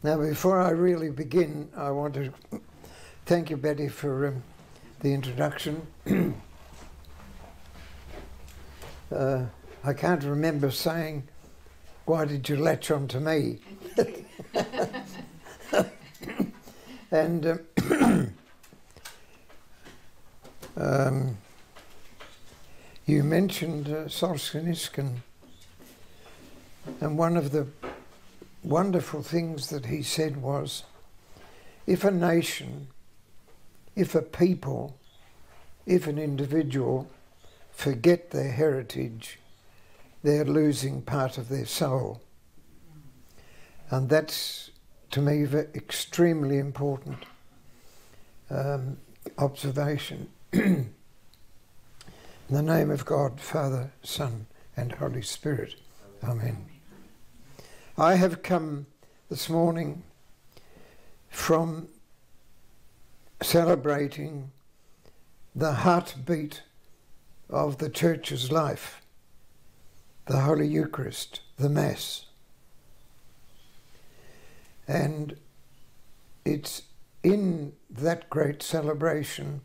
Now, before I really begin, I want to thank you, Betty, for um, the introduction. uh, I can't remember saying, Why did you latch on to me? and um, um, you mentioned uh, and one of the wonderful things that he said was if a nation, if a people, if an individual forget their heritage, they're losing part of their soul. And that's, to me, extremely important um, observation. In the name of God, Father, Son, and Holy Spirit. Amen. I have come this morning from celebrating the heartbeat of the church's life, the Holy Eucharist, the Mass. And it's in that great celebration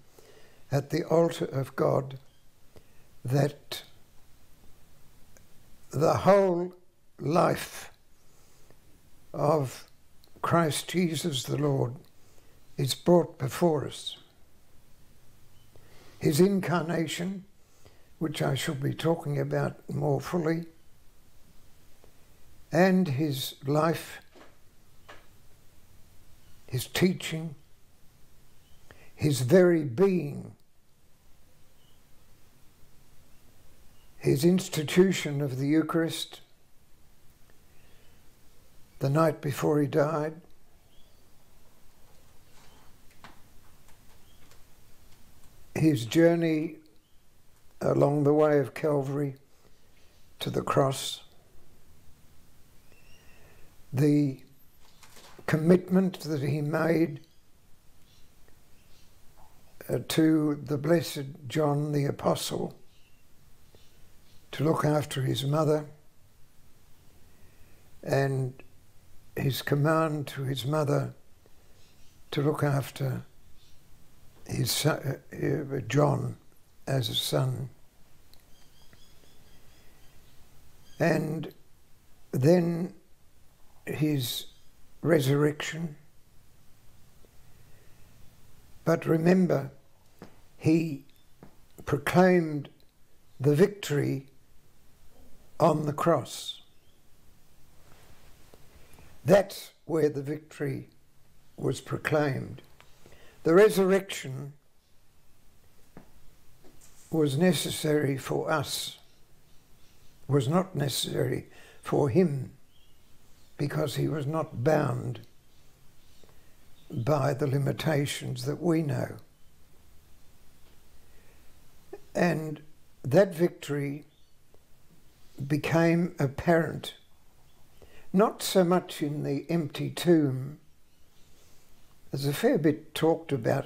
at the altar of God that the whole life of Christ Jesus the Lord is brought before us. His incarnation, which I shall be talking about more fully, and his life, his teaching, his very being, his institution of the Eucharist, the night before he died. His journey along the way of Calvary to the cross, the commitment that he made uh, to the blessed John the Apostle to look after his mother and his command to his mother to look after his son, uh, John as a son. And then his resurrection. But remember, he proclaimed the victory on the cross. That's where the victory was proclaimed. The resurrection was necessary for us, was not necessary for him, because he was not bound by the limitations that we know. And that victory became apparent not so much in the empty tomb. There's a fair bit talked about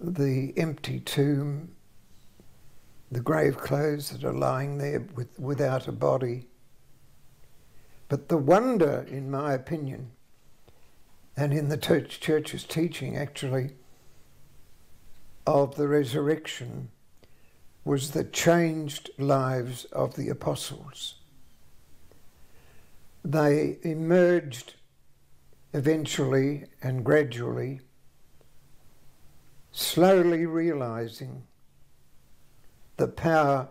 the empty tomb, the grave clothes that are lying there with, without a body. But the wonder, in my opinion, and in the church, church's teaching actually, of the resurrection was the changed lives of the apostles they emerged eventually and gradually, slowly realizing the power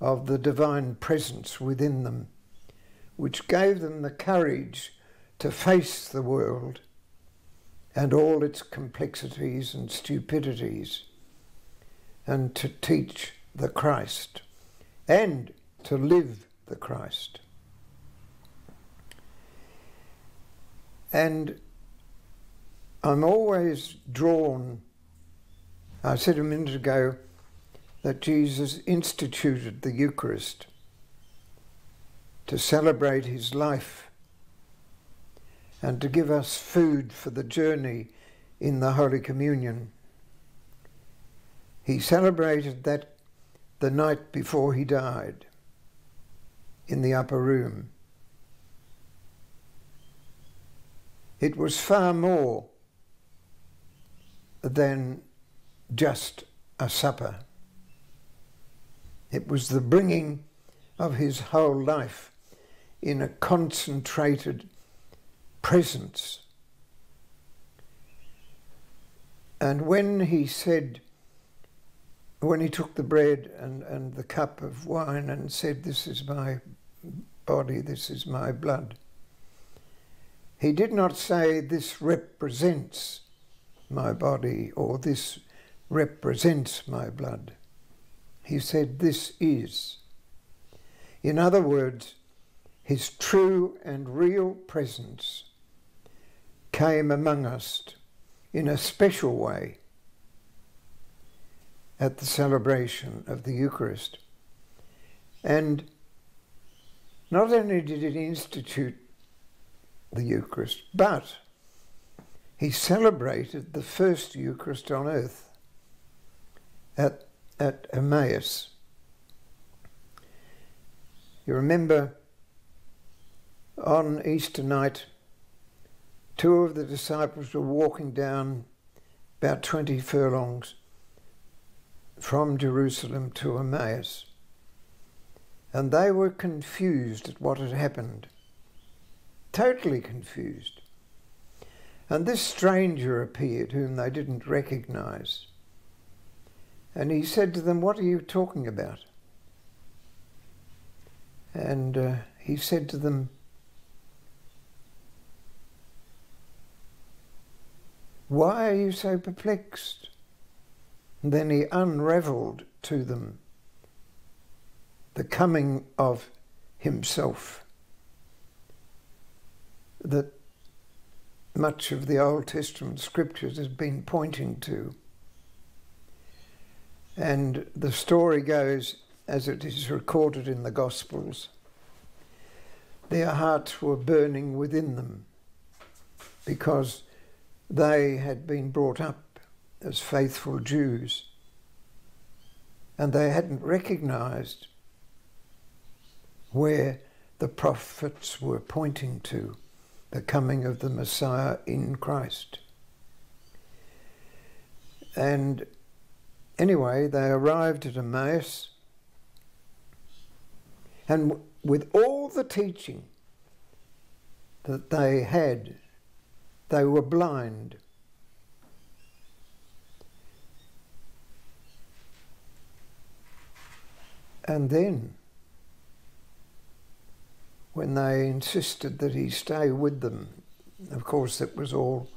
of the divine presence within them, which gave them the courage to face the world and all its complexities and stupidities and to teach the Christ and to live the Christ. And I'm always drawn, I said a minute ago, that Jesus instituted the Eucharist to celebrate his life and to give us food for the journey in the Holy Communion. He celebrated that the night before he died in the upper room. It was far more than just a supper. It was the bringing of his whole life in a concentrated presence. And when he said, when he took the bread and, and the cup of wine and said, This is my body, this is my blood, he did not say, This represents my body or this represents my blood. He said, This is. In other words, his true and real presence came among us in a special way at the celebration of the Eucharist. And not only did it institute the Eucharist, but he celebrated the first Eucharist on earth at, at Emmaus. You remember on Easter night, two of the disciples were walking down about 20 furlongs from Jerusalem to Emmaus, and they were confused at what had happened, totally confused. And this stranger appeared whom they didn't recognize. And he said to them, What are you talking about? And uh, he said to them, Why are you so perplexed? And then he unravelled to them the coming of himself that much of the Old Testament scriptures has been pointing to. And the story goes as it is recorded in the Gospels. Their hearts were burning within them because they had been brought up as faithful Jews and they hadn't recognized where the prophets were pointing to the coming of the Messiah in Christ. And anyway, they arrived at Emmaus, and with all the teaching that they had, they were blind. And then when they insisted that he stay with them. Of course, it was all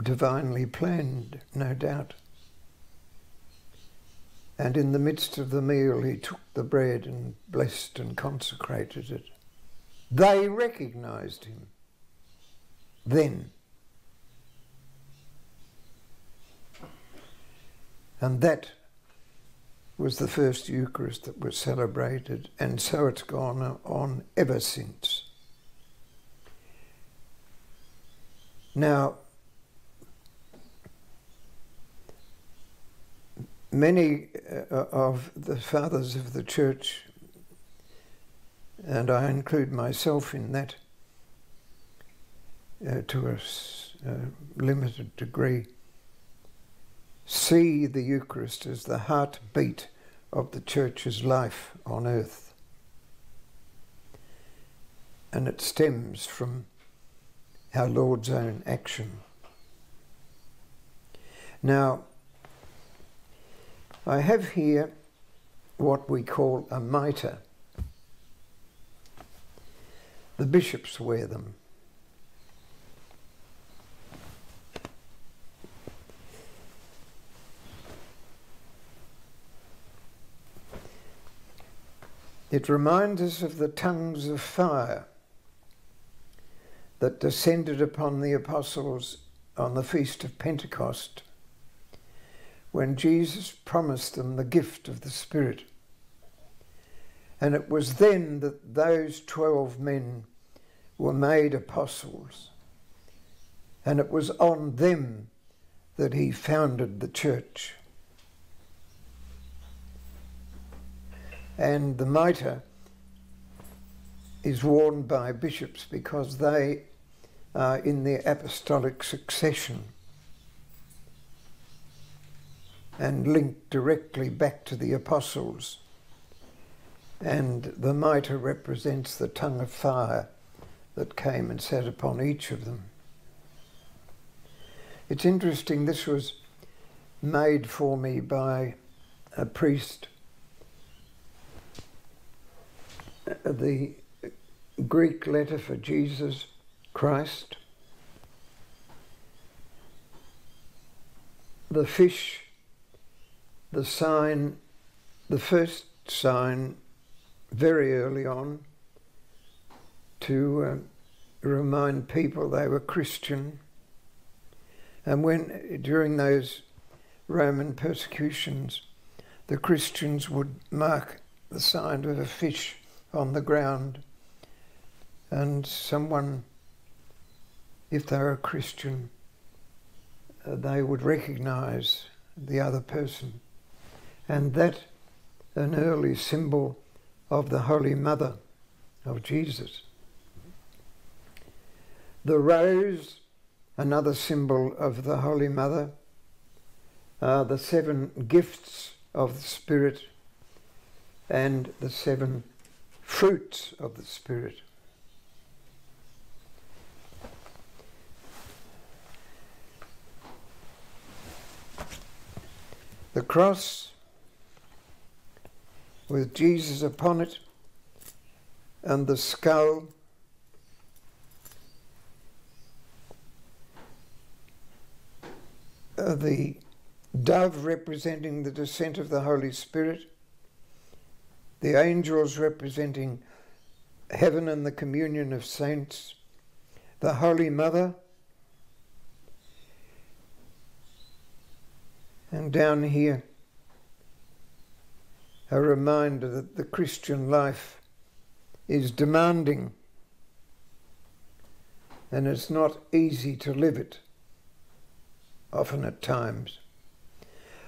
divinely planned, no doubt. And in the midst of the meal, he took the bread and blessed and consecrated it. They recognized him then. And that was the first Eucharist that was celebrated, and so it's gone on ever since. Now, many uh, of the fathers of the church, and I include myself in that uh, to a uh, limited degree, see the Eucharist as the heartbeat of the church's life on earth. And it stems from our Lord's own action. Now, I have here what we call a mitre. The bishops wear them. It reminds us of the tongues of fire that descended upon the apostles on the Feast of Pentecost when Jesus promised them the gift of the Spirit. And it was then that those 12 men were made apostles. And it was on them that he founded the church. And the mitre is worn by bishops because they are in the apostolic succession and linked directly back to the apostles. And the mitre represents the tongue of fire that came and sat upon each of them. It's interesting, this was made for me by a priest. The Greek letter for Jesus Christ. The fish, the sign, the first sign very early on to uh, remind people they were Christian. And when, during those Roman persecutions, the Christians would mark the sign of a fish on the ground, and someone, if they were a Christian, uh, they would recognize the other person. And that, an early symbol of the Holy Mother of Jesus. The rose, another symbol of the Holy Mother, are the seven gifts of the Spirit and the seven fruits of the Spirit. The cross with Jesus upon it and the skull the dove representing the descent of the Holy Spirit, the angels representing heaven and the communion of saints, the Holy Mother, and down here a reminder that the Christian life is demanding and it's not easy to live it, often at times.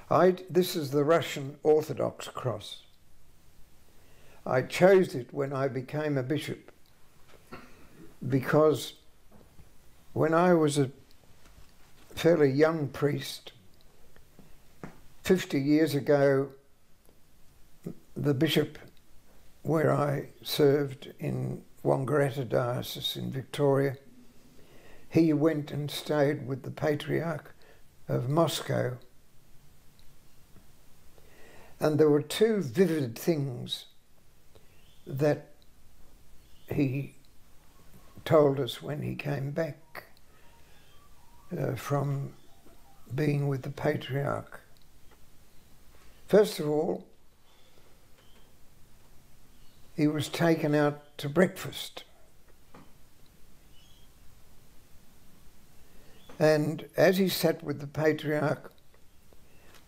I, this is the Russian Orthodox cross. I chose it when I became a bishop because when I was a fairly young priest, 50 years ago, the bishop where I served in Wangaratta Diocese in Victoria, he went and stayed with the Patriarch of Moscow. And there were two vivid things that he told us when he came back uh, from being with the Patriarch. First of all, he was taken out to breakfast. And as he sat with the patriarch,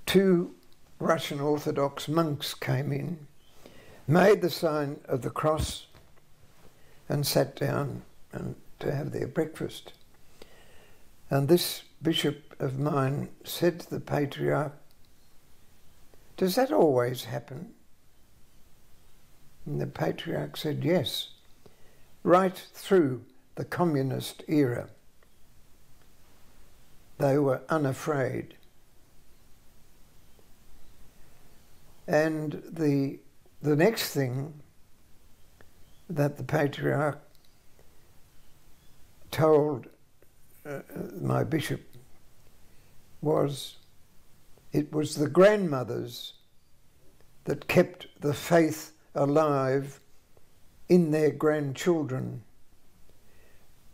two Russian Orthodox monks came in, made the sign of the cross, and sat down and to have their breakfast. And this bishop of mine said to the patriarch, Does that always happen? And the patriarch said, yes, right through the communist era. They were unafraid. And the, the next thing that the patriarch told uh, my bishop was it was the grandmothers that kept the faith alive in their grandchildren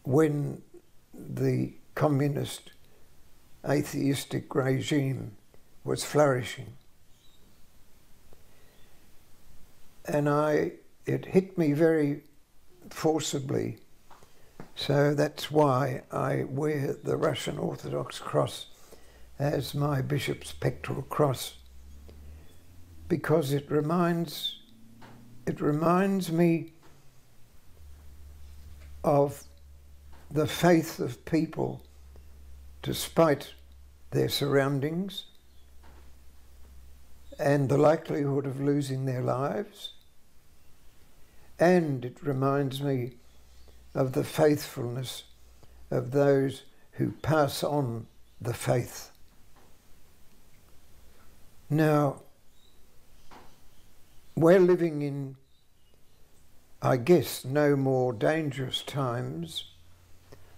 when the communist atheistic regime was flourishing. And I, it hit me very forcibly. So that's why I wear the Russian Orthodox cross as my bishop's pectoral cross, because it reminds it reminds me of the faith of people despite their surroundings and the likelihood of losing their lives. And it reminds me of the faithfulness of those who pass on the faith. Now, we're living in, I guess, no more dangerous times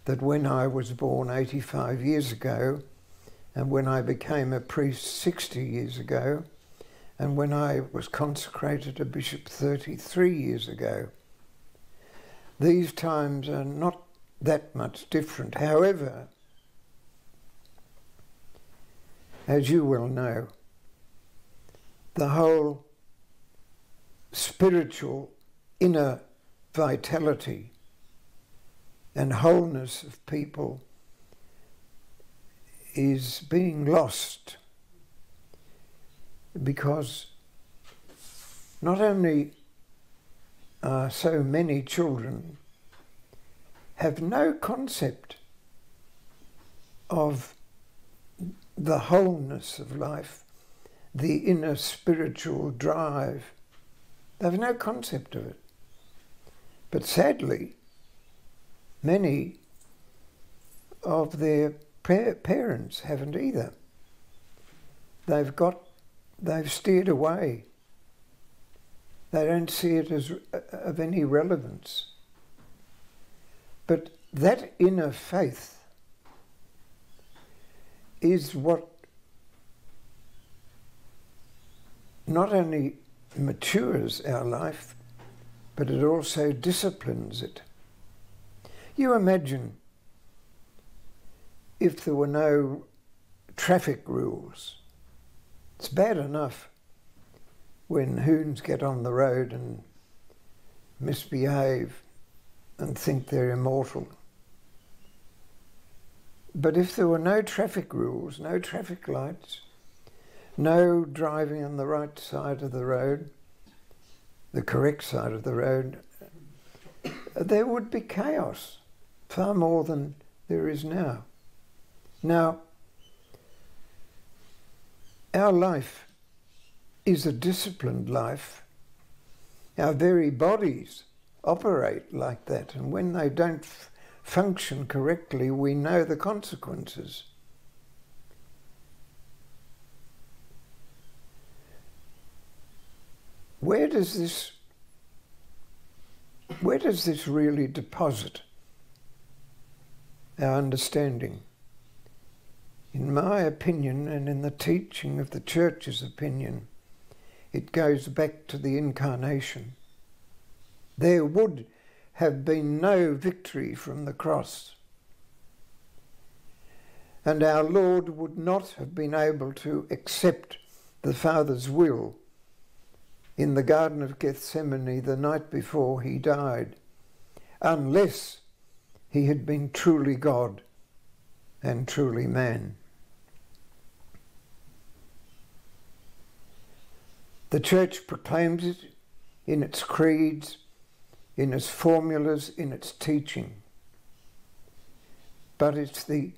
than when I was born 85 years ago and when I became a priest 60 years ago and when I was consecrated a bishop 33 years ago. These times are not that much different. However, as you well know, the whole spiritual inner vitality and wholeness of people is being lost because not only are so many children have no concept of the wholeness of life, the inner spiritual drive. They have no concept of it. But sadly, many of their parents haven't either. They've got, they've steered away. They don't see it as uh, of any relevance. But that inner faith is what not only matures our life, but it also disciplines it. You imagine if there were no traffic rules. It's bad enough when hoons get on the road and misbehave and think they're immortal. But if there were no traffic rules, no traffic lights, no driving on the right side of the road, the correct side of the road, there would be chaos, far more than there is now. Now, our life is a disciplined life. Our very bodies operate like that. And when they don't function correctly, we know the consequences. Where does this where does this really deposit our understanding? In my opinion, and in the teaching of the church's opinion, it goes back to the incarnation there would have been no victory from the cross. And our Lord would not have been able to accept the Father's will in the Garden of Gethsemane the night before he died, unless he had been truly God and truly man. The Church proclaims it in its creeds in its formulas, in its teaching. But it's the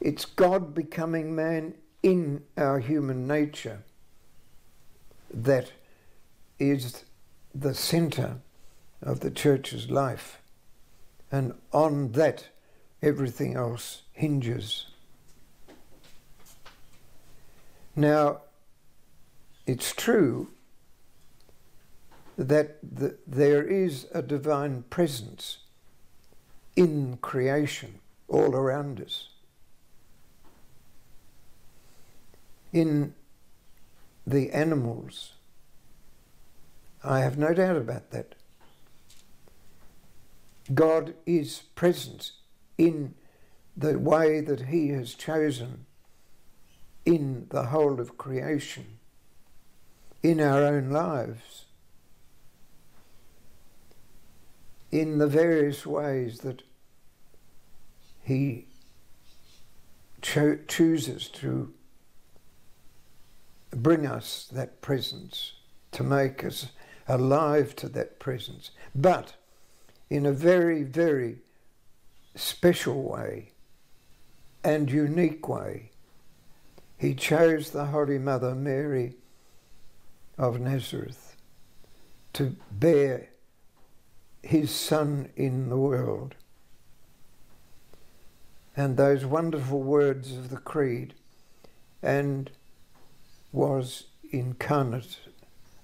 it's God becoming man in our human nature that is the center of the church's life. And on that, everything else hinges. Now, it's true that the, there is a divine presence in creation all around us. In the animals, I have no doubt about that. God is present in the way that He has chosen in the whole of creation, in our own lives. in the various ways that he cho- chooses to bring us that presence, to make us alive to that presence, but in a very, very special way and unique way. He chose the Holy Mother Mary of Nazareth to bear his son in the world. and those wonderful words of the Creed and was incarnate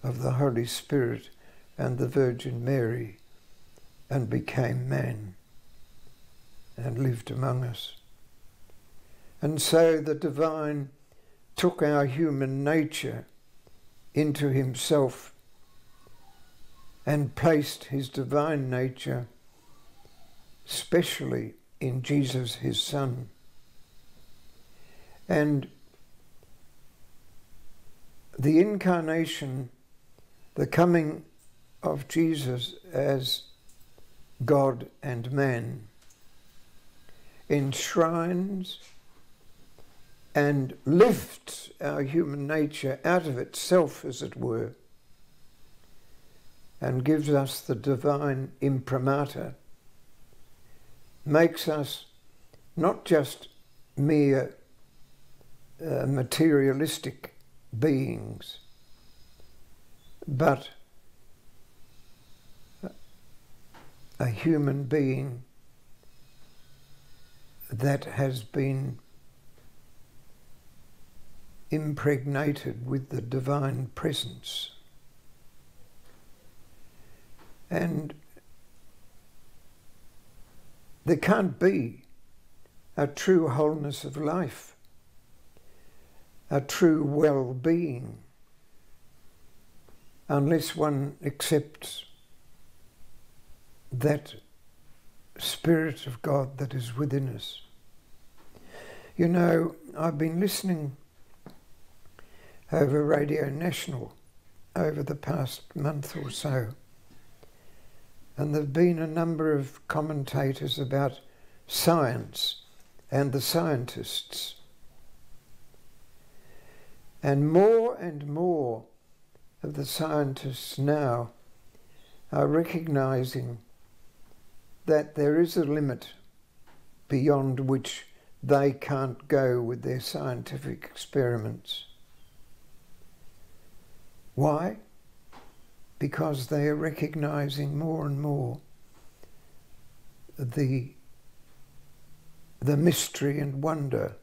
of the Holy Spirit and the Virgin Mary and became man and lived among us. And so the divine took our human nature into himself and placed his divine nature specially in Jesus, his Son. And the incarnation, the coming of Jesus as God and man, enshrines and lifts our human nature out of itself, as it were, and gives us the divine imprimatur, makes us not just mere uh, materialistic beings, but a human being that has been impregnated with the divine presence. And there can't be a true wholeness of life, a true well being, unless one accepts that Spirit of God that is within us. You know, I've been listening over Radio National over the past month or so. And there have been a number of commentators about science and the scientists. And more and more of the scientists now are recognizing that there is a limit beyond which they can't go with their scientific experiments. Why? Because they are recognizing more and more the, the mystery and wonder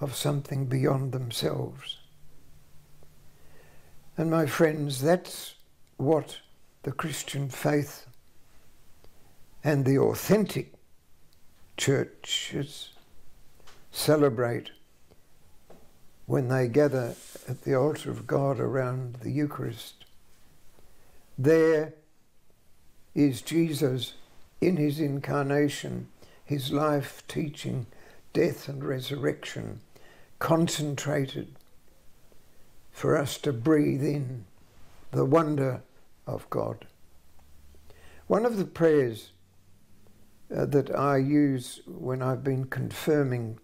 of something beyond themselves. And my friends, that's what the Christian faith and the authentic churches celebrate when they gather at the altar of God around the Eucharist. There is Jesus in his incarnation, his life, teaching, death, and resurrection, concentrated for us to breathe in the wonder of God. One of the prayers uh, that I use when I've been confirming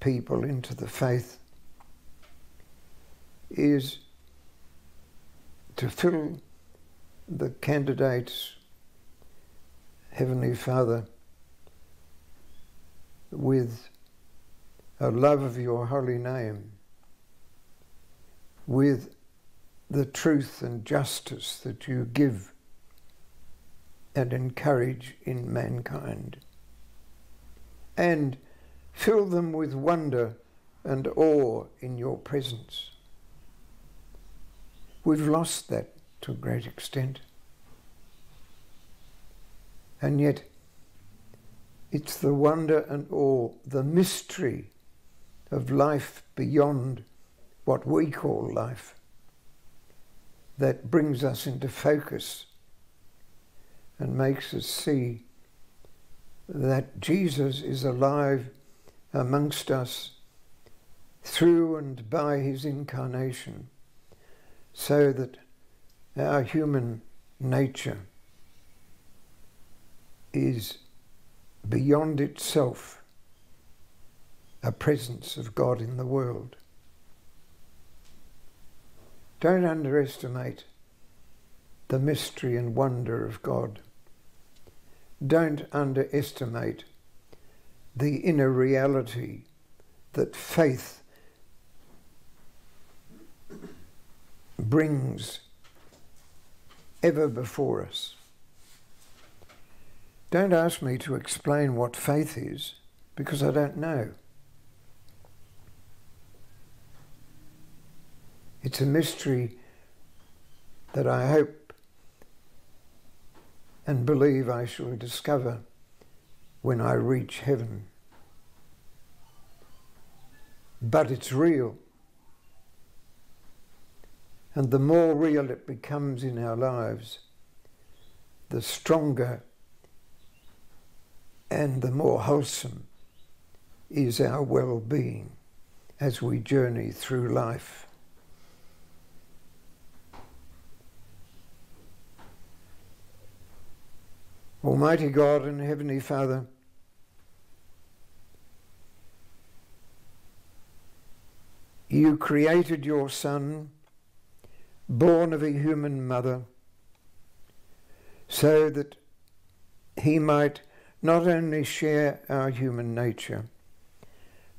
people into the faith is to fill the candidate's Heavenly Father with a love of your holy name, with the truth and justice that you give and encourage in mankind, and fill them with wonder and awe in your presence. We've lost that to a great extent. And yet, it's the wonder and awe, the mystery of life beyond what we call life that brings us into focus and makes us see that Jesus is alive amongst us through and by his incarnation so that our human nature is beyond itself a presence of God in the world. Don't underestimate the mystery and wonder of God. Don't underestimate the inner reality that faith brings ever before us. Don't ask me to explain what faith is. because I don't know. It's a mystery that I hope and believe I shall discover when I reach heaven. But it's real. And the more real it becomes in our lives, the stronger and the more wholesome is our well being as we journey through life. Almighty God and Heavenly Father, you created your Son, born of a human mother, so that he might not only share our human nature,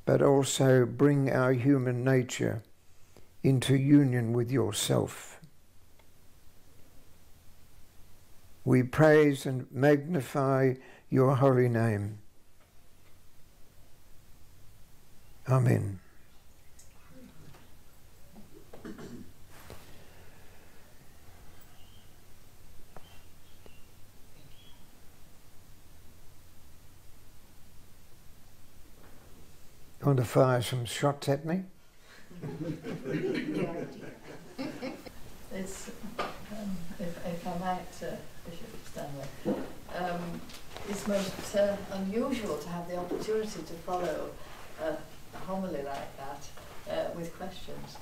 but also bring our human nature into union with yourself. We praise and magnify your holy name. Amen. Want to fire some shots at me? it's, um, if, if I might, uh, Bishop Stanley. Um, it's most uh, unusual to have the opportunity to follow a, a homily like that uh, with questions.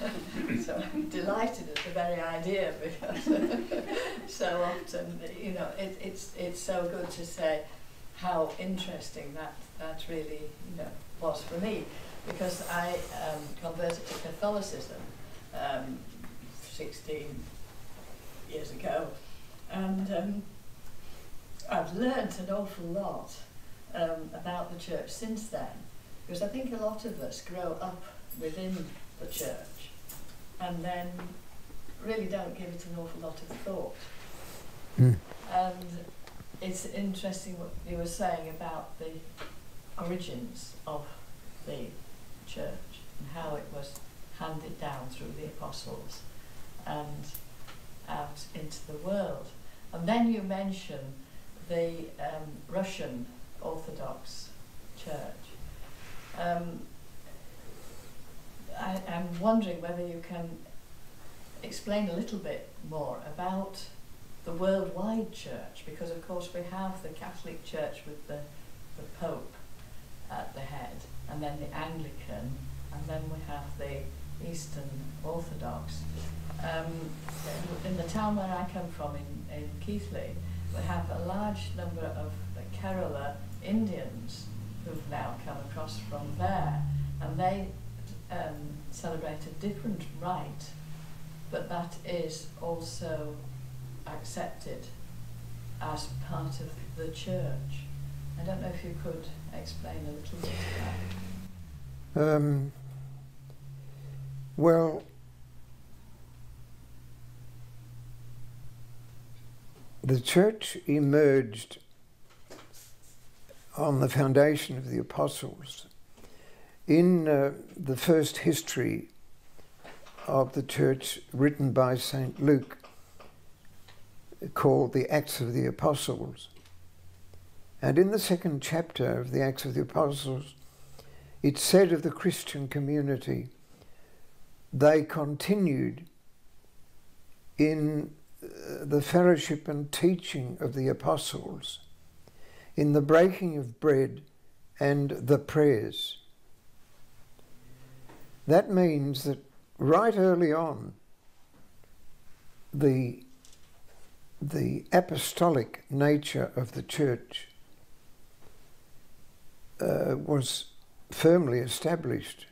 so I'm delighted at the very idea because so often, you know, it, it's, it's so good to say how interesting that, that really, you know, was for me because I um, converted to Catholicism um, 16 years ago and um, I've learnt an awful lot um, about the church since then, because I think a lot of us grow up within the church and then really don't give it an awful lot of thought. Mm. And it's interesting what you were saying about the origins of the church and how it was handed down through the apostles and out into the world. And then you mention the um, Russian Orthodox Church. Um, I, am wondering whether you can explain a little bit more about the worldwide church, because of course we have the Catholic Church with the, the Pope at the head, and then the Anglican, and then we have the Eastern Orthodox. Um, in the town where I come from, in, in Keighley, we have a large number of Kerala Indians who've now come across from there, and they um, celebrate a different rite, but that is also accepted as part of the church. I don't know if you could explain a little bit that. Um, well, the church emerged on the foundation of the apostles. In uh, the first history of the church written by St. Luke, called the Acts of the Apostles, and in the second chapter of the Acts of the Apostles, it said of the Christian community, they continued in uh, the fellowship and teaching of the apostles, in the breaking of bread and the prayers. That means that right early on, the, the apostolic nature of the church uh, was firmly established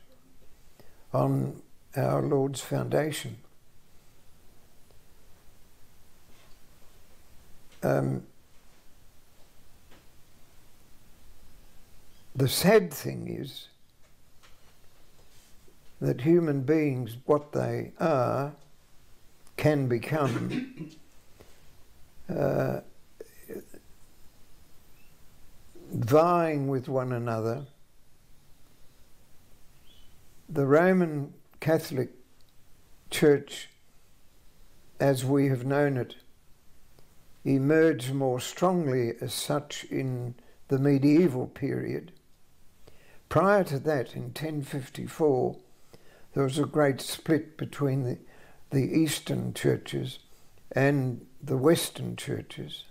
on our Lord's foundation. Um, the sad thing is that human beings, what they are, can become. Uh, vying with one another, the Roman Catholic Church, as we have known it, emerged more strongly as such in the medieval period. Prior to that, in 1054, there was a great split between the, the Eastern churches and the Western churches.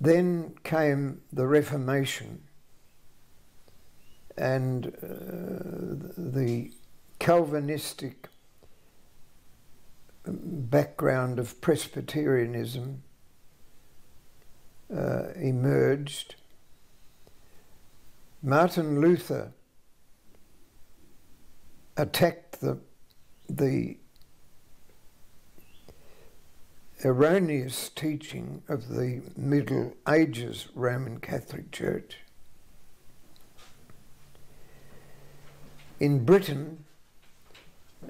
Then came the Reformation and uh, the Calvinistic background of Presbyterianism uh, emerged. Martin Luther attacked the, the erroneous teaching of the Middle Ages Roman Catholic Church. In Britain,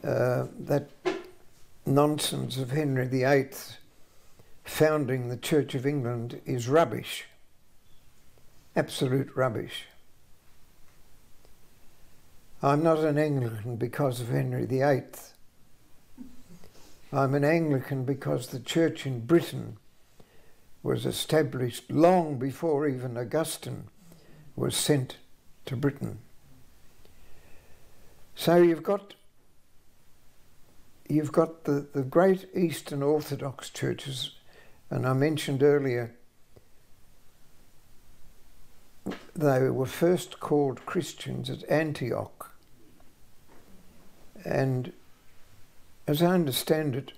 uh, that nonsense of Henry VIII founding the Church of England is rubbish, absolute rubbish. I'm not an Anglican because of Henry VIII. I'm an Anglican because the church in Britain was established long before even Augustine was sent to Britain. So you've got you've got the, the great Eastern Orthodox churches, and I mentioned earlier they were first called Christians at Antioch. And as I understand it,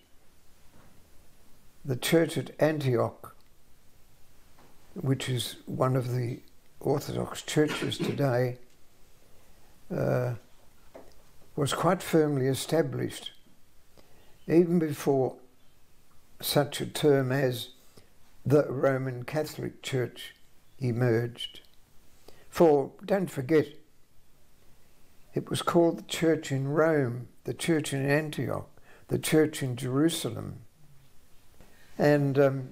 the church at Antioch, which is one of the Orthodox churches today, uh, was quite firmly established even before such a term as the Roman Catholic Church emerged. For don't forget, it was called the church in Rome, the church in Antioch, the church in Jerusalem. And um,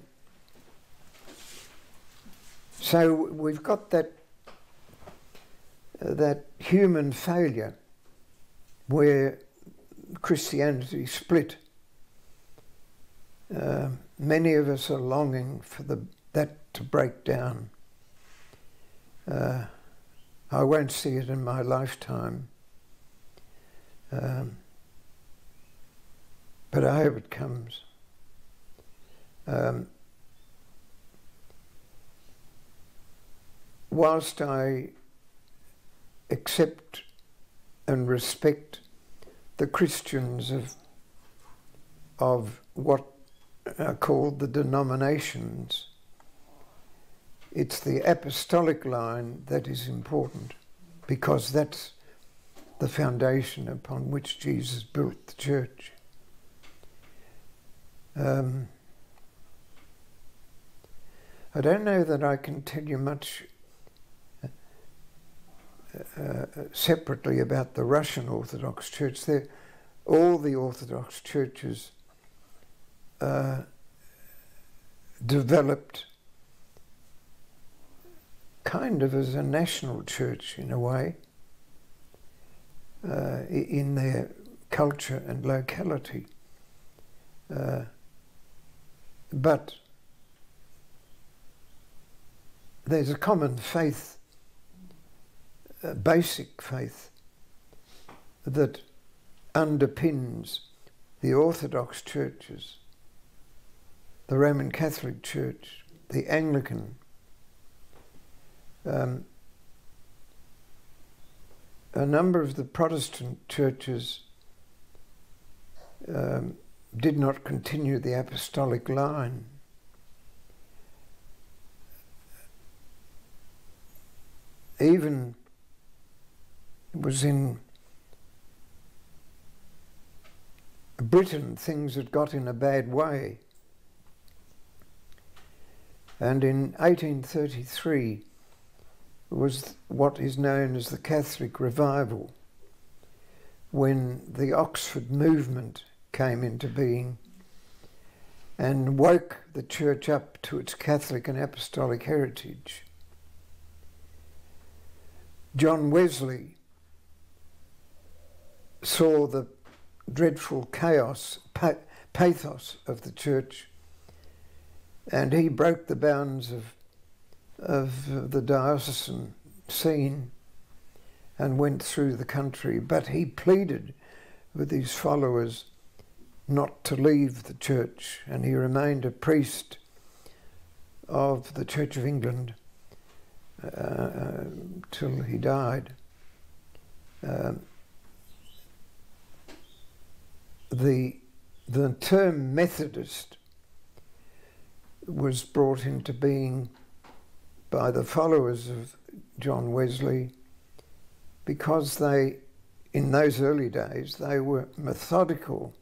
so we've got that, uh, that human failure where Christianity split. Uh, many of us are longing for the, that to break down. Uh, I won't see it in my lifetime. Um, but I hope it comes. Um, whilst I accept and respect the Christians of, of what are called the denominations, it's the apostolic line that is important because that's the foundation upon which Jesus built the church. Um, I don't know that I can tell you much uh, uh, separately about the Russian Orthodox Church. They're, all the Orthodox churches uh, developed kind of as a national church in a way uh, in their culture and locality. Uh, but there's a common faith, a basic faith, that underpins the Orthodox churches, the Roman Catholic Church, the Anglican. Um, a number of the Protestant churches um, did not continue the apostolic line. Even it was in Britain things had got in a bad way. And in 1833 was what is known as the Catholic Revival, when the Oxford movement came into being and woke the church up to its Catholic and Apostolic heritage. John Wesley saw the dreadful chaos, pathos of the church, and he broke the bounds of, of the diocesan scene and went through the country. But he pleaded with his followers not to leave the church, and he remained a priest of the Church of England uh, till he died. Um, the the term Methodist was brought into being by the followers of John Wesley because they, in those early days, they were methodical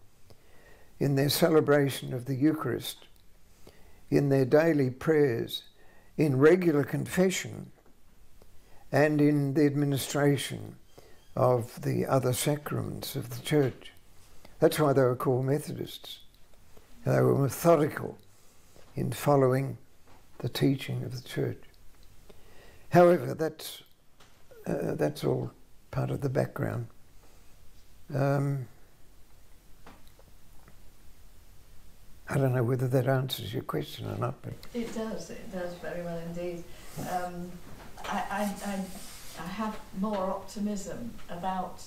in their celebration of the Eucharist, in their daily prayers, in regular confession, and in the administration of the other sacraments of the church. That's why they were called Methodists. They were methodical in following the teaching of the church. However, that's, uh, that's all part of the background. Um, I don't know whether that answers your question or not, but it does. It does very well indeed. Um, I, I, I, I have more optimism about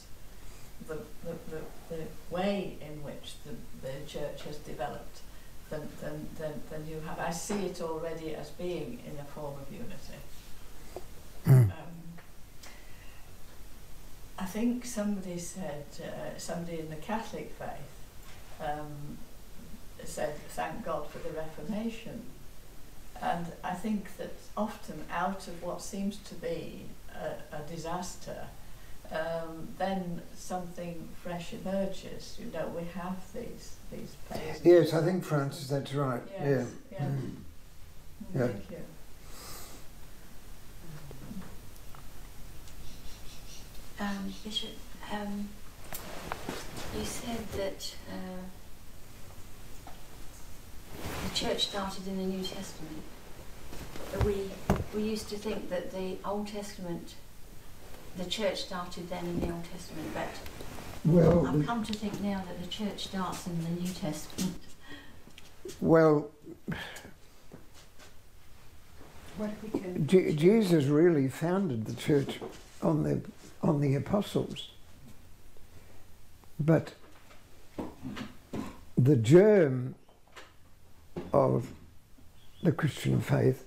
the, the, the, the way in which the, the church has developed than, than, than, than you have. I see it already as being in a form of unity. Mm. Um, I think somebody said, uh, somebody in the Catholic faith um, said, thank God for the Reformation. And I think that often out of what seems to be a, a disaster, um, then something fresh emerges. You know, we have these these phases. Yes, I think Francis, that's right. Yes, yeah. yeah. Mm. yeah. Thank you. Um, Bishop, um, you said that uh, the church started in the New Testament. We we used to think that the Old Testament the church started then in the Old Testament, but well, I've come to think now that the church starts in the New Testament. Well, Jesus really founded the church on the on the apostles, but the germ of the Christian faith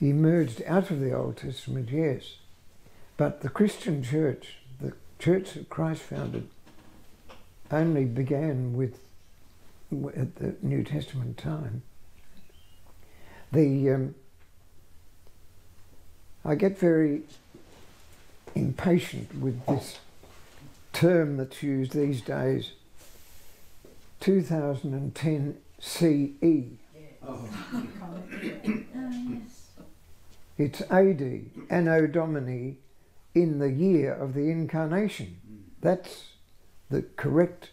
emerged out of the Old Testament, yes. But the Christian church, the church that Christ founded, only began with at the New Testament time. The um, I get very impatient with this term that's used these days 2010 CE. Oh. It's AD, Anno Domini in the year of the incarnation. That's the correct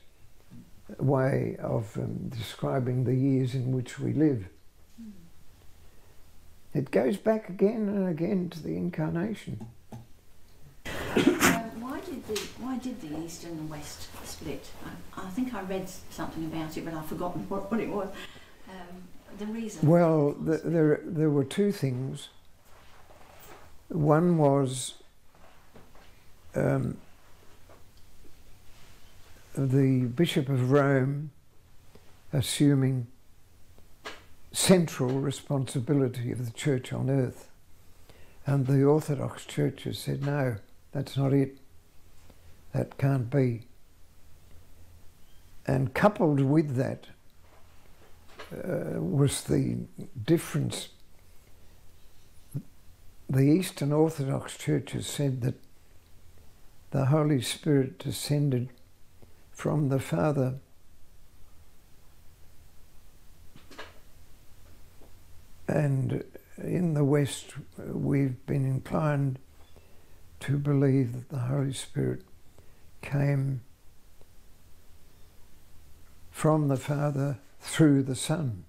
way of um, describing the years in which we live. It goes back again and again to the incarnation. Why did the why did the east and the west split? I, I think I read something about it, but I've forgotten what, what it was. Um, the reason. Well, the, there there were two things. One was um, the Bishop of Rome assuming central responsibility of the church on earth. And the Orthodox churches said, no, that's not it. That can't be. And coupled with that uh, was the difference. The Eastern Orthodox churches said that the Holy Spirit descended from the Father. And in the West, we've been inclined to believe that the Holy Spirit came from the Father through the Son.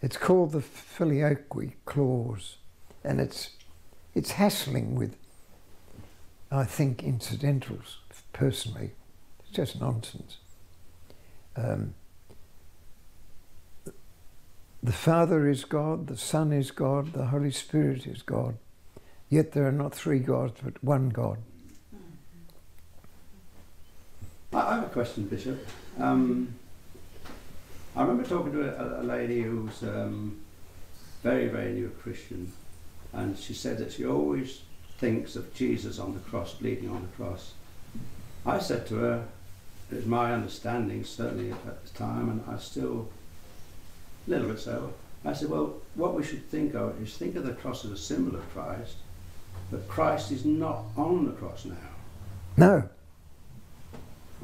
It's called the filioque clause, and it's it's hassling with, I think, incidentals. Personally, it's just nonsense. Um, the Father is God, the Son is God, the Holy Spirit is God. Yet there are not three gods, but one God. I have a question, Bishop. Um, I remember talking to a, a lady who's um, very, very new a Christian, and she said that she always thinks of Jesus on the cross, bleeding on the cross. I said to her, it was my understanding, certainly at the time, and I still, a little bit so, I said, well, what we should think of is think of the cross as a symbol of Christ, but Christ is not on the cross now. No.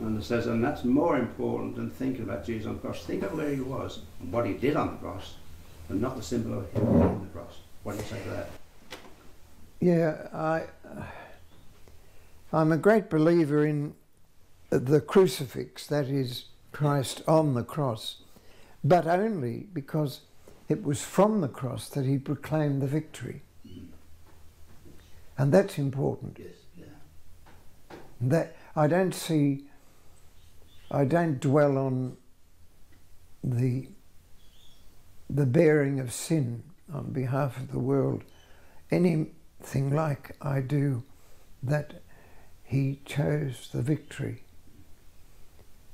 And it says, and that's more important than thinking about Jesus on the cross. Think of where he was and what he did on the cross, and not the symbol of him on the cross. What do you say to that? Yeah, I, I'm a great believer in the crucifix, that is, Christ on the cross, but only because it was from the cross that he proclaimed the victory. Mm. And that's important. Yes, yeah. That I don't see I don't dwell on the the bearing of sin on behalf of the world anything like I do that he chose the victory.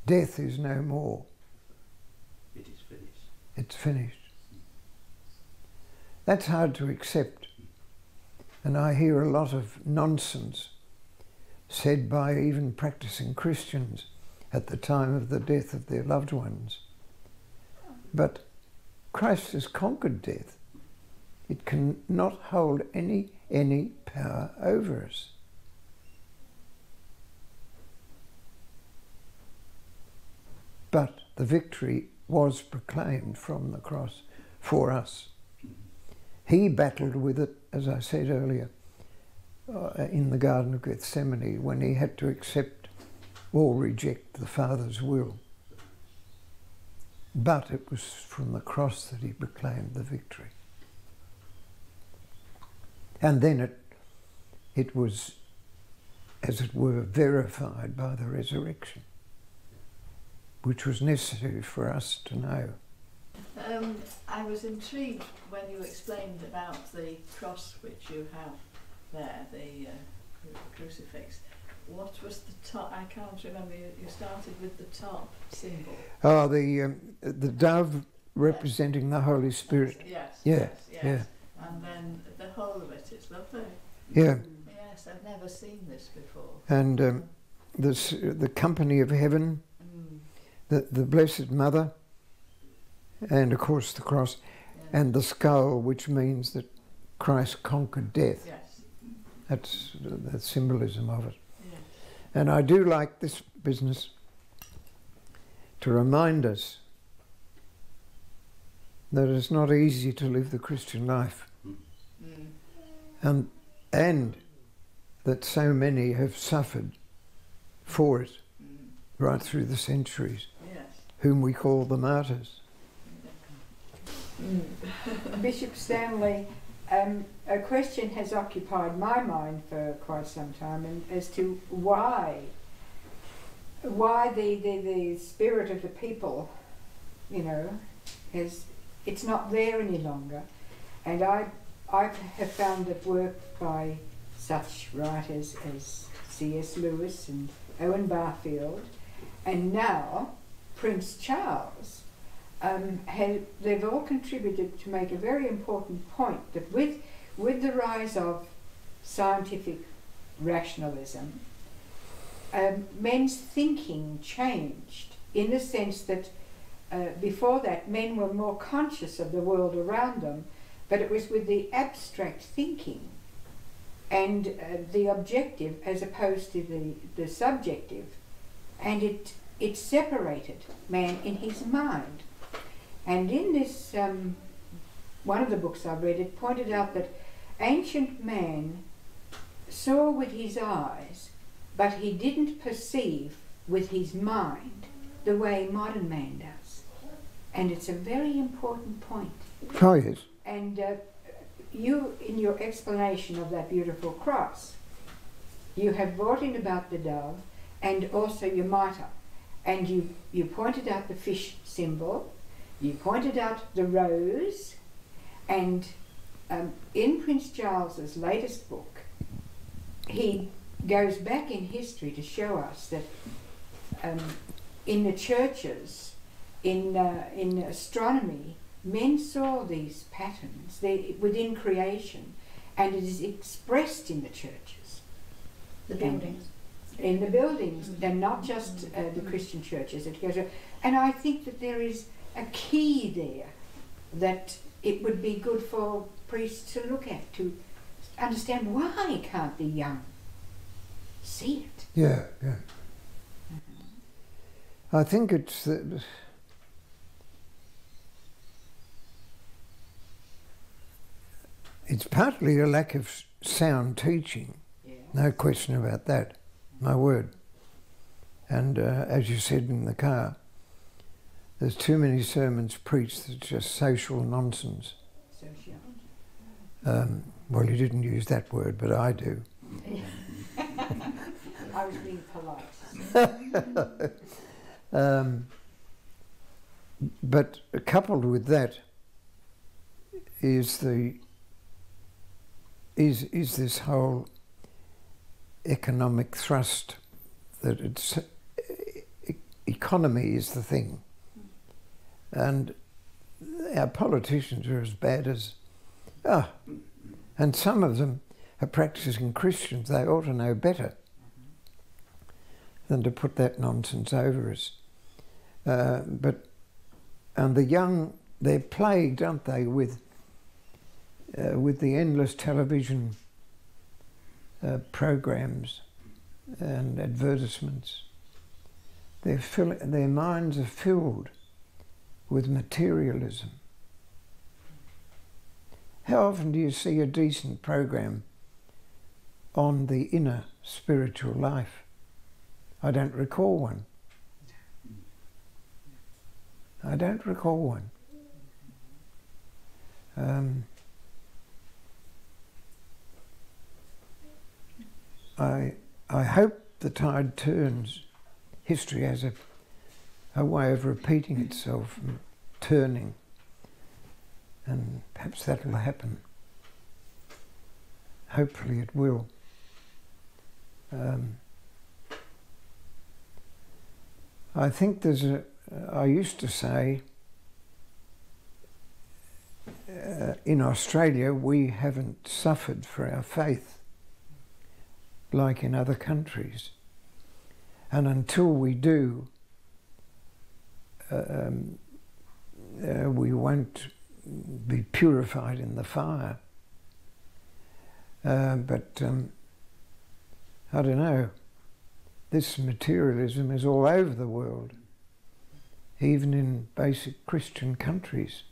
Death is no more. It is finished. It's finished. That's hard to accept. And I hear a lot of nonsense said by even practicing Christians at the time of the death of their loved ones. But Christ has conquered death. It cannot hold any, any power over us. But the victory was proclaimed from the cross for us. He battled with it, as I said earlier, uh, in the Garden of Gethsemane when he had to accept or reject the Father's will. But it was from the cross that he proclaimed the victory. And then it, it was, as it were, verified by the resurrection, which was necessary for us to know. Um, I was intrigued when you explained about the cross which you have there, the uh, crucifix what was the top? I can't remember. You, you started with the top symbol. Oh, the um, the dove representing yes. the Holy Spirit. Yes. Yeah. Yes, yes. Yeah. And then the whole of it is lovely. Yeah. Yes, I've never seen this before. And um, this the company of heaven, mm. the the Blessed Mother, and of course the cross, yeah. and the skull, which means that Christ conquered death. Yes. That's the symbolism of it. And I do like this business to remind us that it's not easy to live the Christian life. Mm. And, and that so many have suffered for it mm. right through the centuries, yes. whom we call the martyrs. Mm. Bishop Stanley, um, a question has occupied my mind for quite some time, and as to why, why the, the, the spirit of the people, you know, is it's not there any longer, and I I have found it work by such writers as C.S. Lewis and Owen Barfield, and now Prince Charles um, they've all contributed to make a very important point that with, with the rise of scientific rationalism, um, men's thinking changed in the sense that uh, before that men were more conscious of the world around them, but it was with the abstract thinking and uh, the objective as opposed to the, the subjective, and it, it separated man in his mind and in this, um, one of the books I've read, it pointed out that ancient man saw with his eyes, but he didn't perceive with his mind the way modern man does. And it's a very important point. Oh, yes. And uh, you, in your explanation of that beautiful cross, you have brought in about the dove and also your mitre. And you, you pointed out the fish symbol, you pointed out the rose, and um, in Prince Charles's latest book, he goes back in history to show us that um, in the churches, in, uh, in astronomy, men saw these patterns they, within creation, and it is expressed in the churches. The buildings. In the buildings, and not just uh, the Christian churches. It goes, And I think that there is a key there that it would be good for priests to look at, to understand why can't the young see it? Yeah, yeah. Mm-hmm. I think it's that it's partly a lack of sound teaching. Yeah. No question about that. My word. And uh, as you said in the car, there's too many sermons preached that's just social nonsense. Um, well, you didn't use that word, but I do. I was being polite. um, but coupled with that is the is is this whole economic thrust that it's economy is the thing, and our politicians are as bad as ah, and some of them are practicing Christians. They ought to know better than to put that nonsense over us. Uh, but and the young, they're plagued, aren't they, with uh, with the endless television uh, programs and advertisements. They're fill- their minds are filled with materialism. How often do you see a decent program on the inner spiritual life? I don't recall one. I don't recall one. Um, I, I hope the tide turns. History has a, a way of repeating itself and turning, and perhaps that will happen. Hopefully, it will. Um, I think there's a. I used to say uh, in Australia we haven't suffered for our faith like in other countries. And until we do, um, uh, we won't be purified in the fire. Uh, but um, I don't know. This materialism is all over the world, even in basic Christian countries.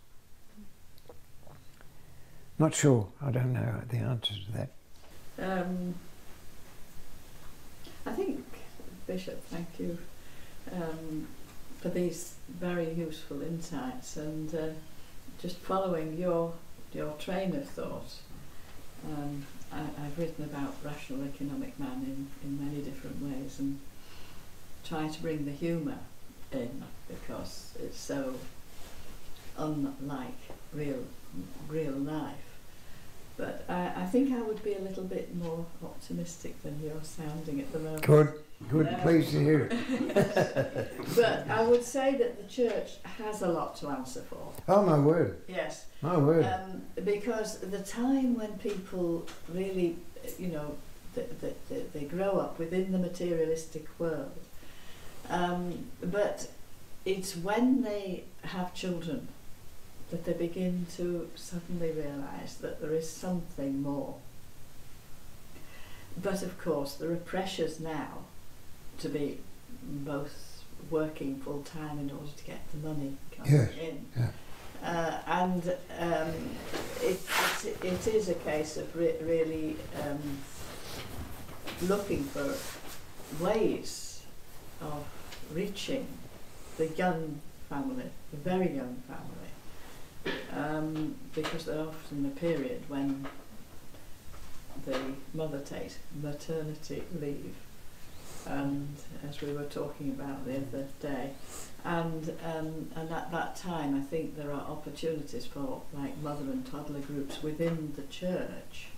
Not sure. I don't know the answer to that. Um, I think, Bishop, thank you um, for these very useful insights and uh, just following your your train of thought. Um, I, have written about rational economic man in, in many different ways and try to bring the humour in because it's so unlike real real life. But I, I think I would be a little bit more optimistic than you're sounding at the moment. Good, good, place to hear but I would say that the church has a lot to answer for. Oh, my word. Yes. My word. Um, because the time when people really, you know, the, the, the, they grow up within the materialistic world, um, but it's when they have children that they begin to suddenly realise that there is something more. But of course, there are pressures now to be both working full time in order to get the money coming yes. in. Yeah. Uh, and um, it, it, it is a case of re really um, looking for ways of reaching the young family, the very young family, um, because they're often a period when the mother takes maternity leave, and as we were talking about the other day, and um, and at that time, I think there are opportunities for like mother and toddler groups within the church,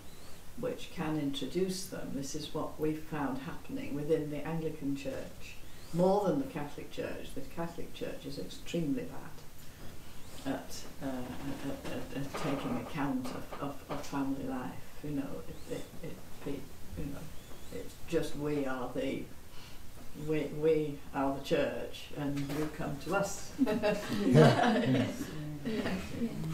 which can introduce them. This is what we've found happening within the Anglican Church, more than the Catholic Church. The Catholic Church is extremely bad at, uh, at, at, at taking account of, of, of family life. You know, it, it, it, you know, it's just we are the we, we are the church and you come to us. and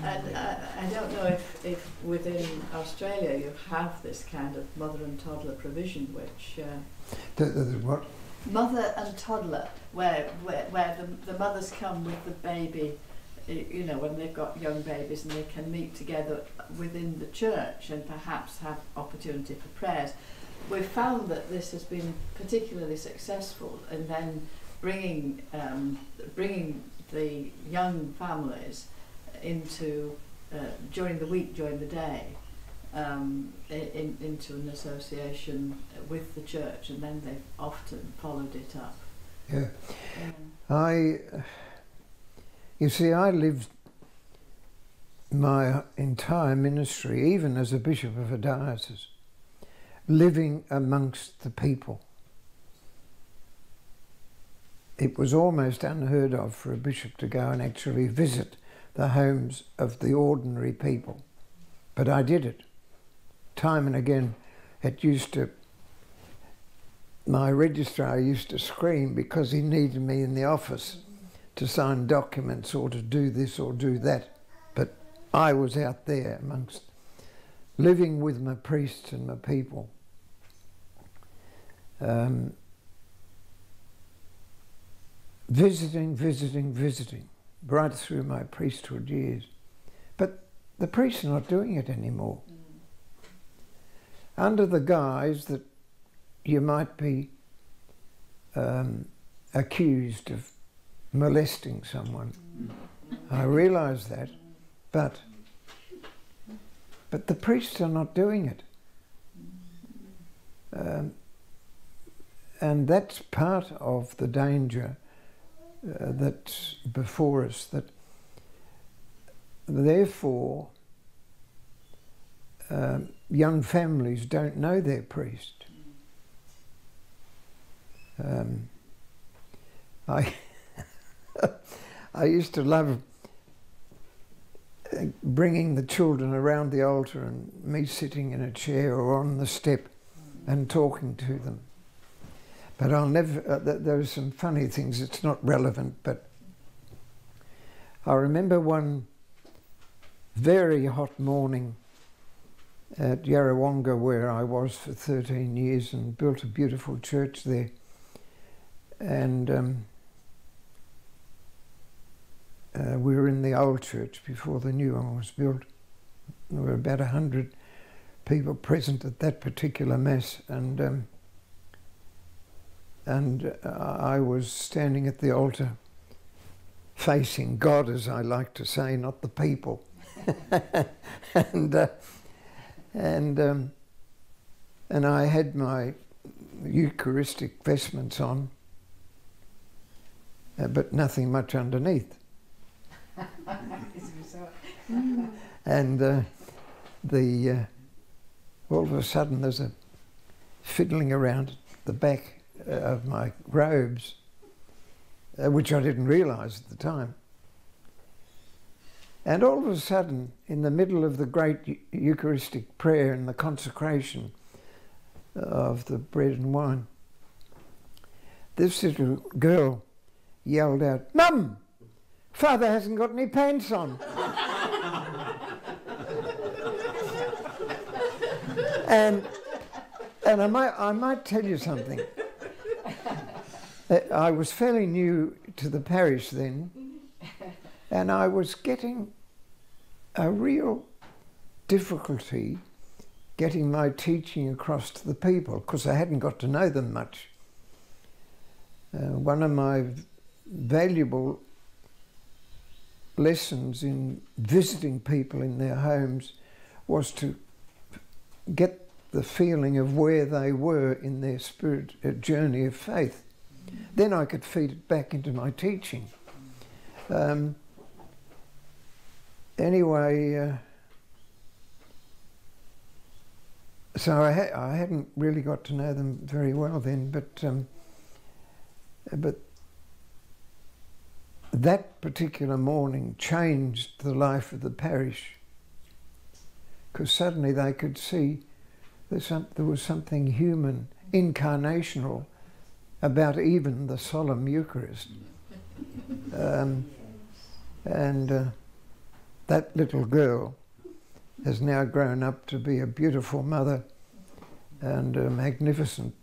I, I don't know if, if within Australia you have this kind of mother and toddler provision, which. Uh, the, the, the what? Mother and toddler, where, where, where the, the mothers come with the baby, you know, when they've got young babies and they can meet together within the church and perhaps have opportunity for prayers we've found that this has been particularly successful in then bringing um, bringing the young families into uh, during the week during the day um, in, into an association with the church and then they've often followed it up. Yeah. I, you see, I lived my entire ministry, even as a bishop of a diocese, living amongst the people. It was almost unheard of for a bishop to go and actually visit the homes of the ordinary people. But I did it. Time and again, it used to, my registrar used to scream because he needed me in the office to sign documents or to do this or do that. But I was out there amongst, living with my priests and my people um, visiting, visiting, visiting, right through my priesthood years. But the priests are not doing it anymore. Mm. Under the guise that you might be um, accused of molesting someone. Mm. I realise that, but but the priests are not doing it. Um, and that's part of the danger uh, that's before us. That therefore, um, young families don't know their priest. Um, I I used to love uh, bringing the children around the altar and me sitting in a chair or on the step and talking to them. But I'll never, uh, there are some funny things, it's not relevant, but I remember one very hot morning at Yarrawonga where I was for 13 years and built a beautiful church there. And um, uh, we were in the old church before the new one was built. There were about a hundred people present at that particular mass and um, and uh, I was standing at the altar facing God, as I like to say, not the people. and uh, and um, and I had my Eucharistic vestments on, uh, but nothing much underneath. and uh, the uh, all of a sudden there's a fiddling around at the back of my robes, uh, which I didn't realize at the time. And all of a sudden, in the middle of the great Eucharistic prayer and the consecration of the bread and wine, this little girl yelled out, Mum, Father hasn't got any pants on. and and I might, I might tell you something. Uh, I was fairly new to the parish then, and I was getting a real difficulty getting my teaching across to the people because I hadn't got to know them much. Uh, one of my valuable lessons in visiting people in their homes was to get the feeling of where they were in their spirit uh, journey of faith. Then I could feed it back into my teaching. Um, anyway, uh, so I, ha- I hadn't really got to know them very well then, but um, but that particular morning changed the life of the parish because suddenly they could see some, there was something human, incarnational about even the solemn Eucharist. Um, and uh, that little girl has now grown up to be a beautiful mother and a magnificent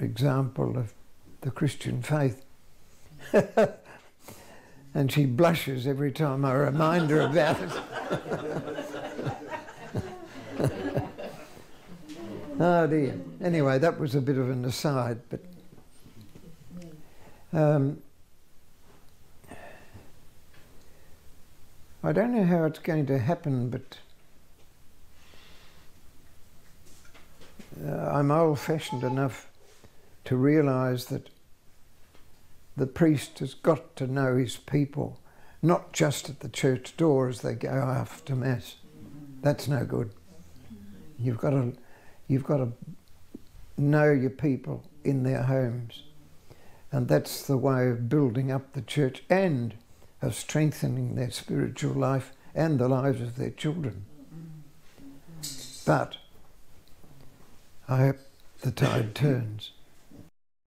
example of the Christian faith. and she blushes every time I remind her about it. oh dear. Anyway, that was a bit of an aside, but um, I don't know how it's going to happen, but uh, I'm old fashioned enough to realise that the priest has got to know his people, not just at the church door as they go after Mass. That's no good. You've got to, you've got to know your people in their homes. And that's the way of building up the church and of strengthening their spiritual life and the lives of their children. But I hope the tide turns.